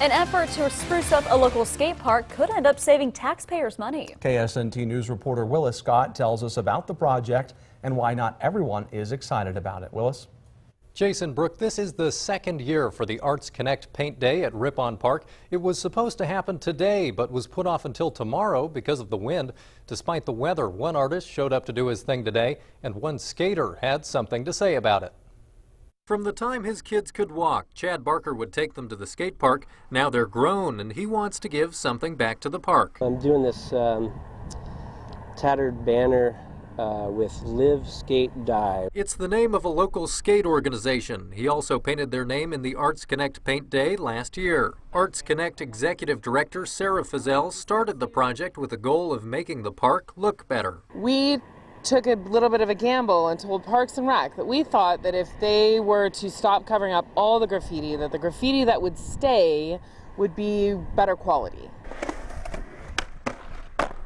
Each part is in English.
An effort to spruce up a local skate park could end up saving taxpayers money. KSNT News reporter Willis Scott tells us about the project and why not everyone is excited about it. Willis? Jason Brooke, this is the second year for the Arts Connect Paint Day at Ripon Park. It was supposed to happen today, but was put off until tomorrow because of the wind. Despite the weather, one artist showed up to do his thing today, and one skater had something to say about it. From the time his kids could walk, Chad Barker would take them to the skate park. Now they're grown, and he wants to give something back to the park. I'm doing this um, tattered banner uh, with Live, Skate, Die. It's the name of a local skate organization. He also painted their name in the Arts Connect Paint Day last year. Arts Connect Executive Director Sarah Fizell started the project with the goal of making the park look better. We took a little bit of a gamble and told Parks and Rec that we thought that if they were to stop covering up all the graffiti, that the graffiti that would stay would be better quality.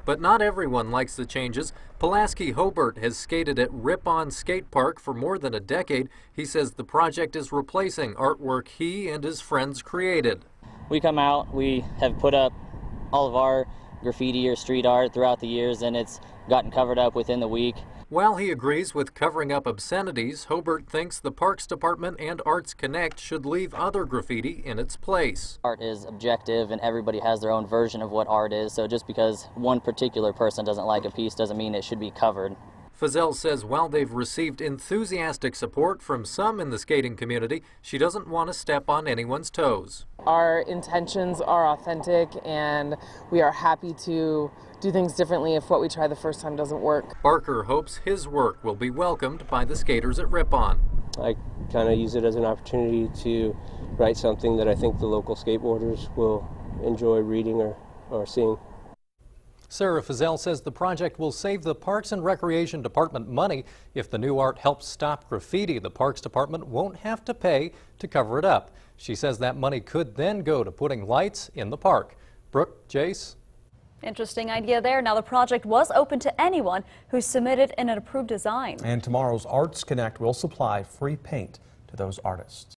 But not everyone likes the changes. Pulaski Hobart has skated at Rip-On Skate Park for more than a decade. He says the project is replacing artwork he and his friends created. We come out, we have put up all of our graffiti or street art throughout the years, and it's gotten covered up within the week. While he agrees with covering up obscenities, Hobart thinks the Parks Department and Arts Connect should leave other graffiti in its place. Art is objective and everybody has their own version of what art is, so just because one particular person doesn't like a piece doesn't mean it should be covered. Fizell says while they've received enthusiastic support from some in the skating community, she doesn't want to step on anyone's toes. Our intentions are authentic and we are happy to do things differently if what we try the first time doesn't work. Barker hopes his work will be welcomed by the skaters at Ripon. I kind of use it as an opportunity to write something that I think the local skateboarders will enjoy reading or, or seeing. Sarah Fizell says the project will save the Parks and Recreation Department money. If the new art helps stop graffiti, the Parks Department won't have to pay to cover it up. She says that money could then go to putting lights in the park. Brooke, Jace? Interesting idea there. Now, the project was open to anyone who submitted an approved design. And tomorrow's Arts Connect will supply free paint to those artists.